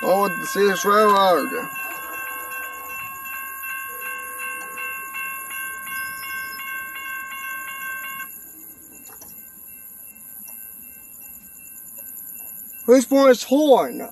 The Citrus Railroad. Who's blowing his horn?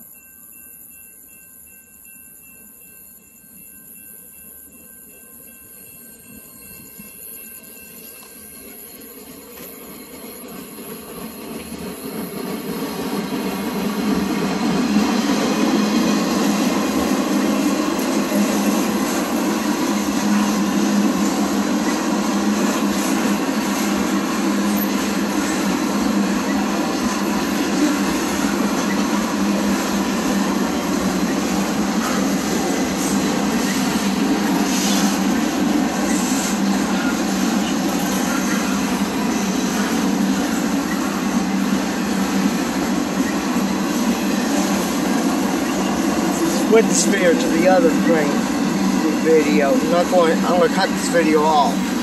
With the sphere to the other thing video. I'm not going. I'm going to cut this video off.